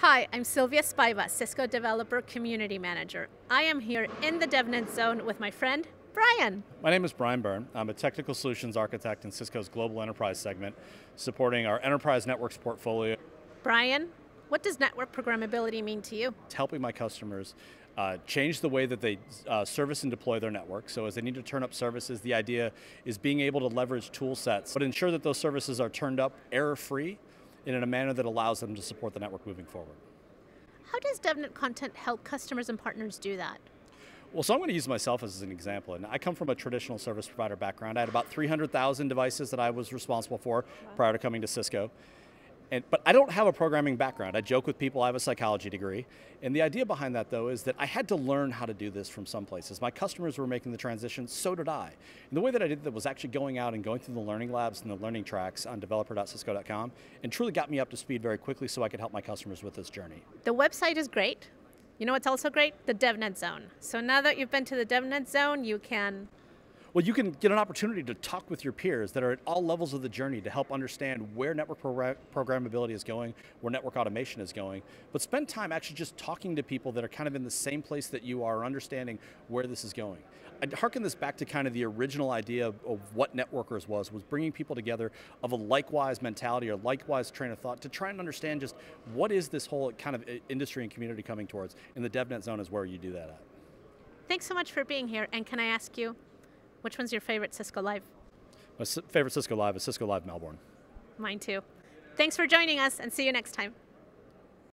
Hi, I'm Silvia Spiva, Cisco Developer Community Manager. I am here in the DevNet Zone with my friend, Bryan. My name is Bryan Byrne. I'm a technical solutions architect in Cisco's global enterprise segment, supporting our enterprise networks portfolio. Bryan, what does network programmability mean to you? It's helping my customers uh, change the way that they uh, service and deploy their network. So as they need to turn up services, the idea is being able to leverage tool sets, but ensure that those services are turned up error-free and in a manner that allows them to support the network moving forward. How does DevNet content help customers and partners do that? Well, so I'm going to use myself as an example. And I come from a traditional service provider background. I had about 300,000 devices that I was responsible for prior to coming to Cisco. And, but I don't have a programming background. I joke with people I have a psychology degree. And the idea behind that, though, is that I had to learn how to do this from some places. My customers were making the transition, so did I. And the way that I did that was actually going out and going through the learning labs and the learning tracks on developer.cisco.com and truly got me up to speed very quickly so I could help my customers with this journey. The website is great. You know what's also great? The DevNet Zone. So now that you've been to the DevNet Zone, you can well, you can get an opportunity to talk with your peers that are at all levels of the journey to help understand where network programmability is going, where network automation is going, but spend time actually just talking to people that are kind of in the same place that you are, understanding where this is going. I'd harken this back to kind of the original idea of, of what networkers was, was bringing people together of a likewise mentality or likewise train of thought to try and understand just what is this whole kind of uh, industry and community coming towards, and the DevNet zone is where you do that at. Thanks so much for being here, and can I ask you, which one's your favorite Cisco Live? My favorite Cisco Live is Cisco Live Melbourne. Mine too. Thanks for joining us and see you next time.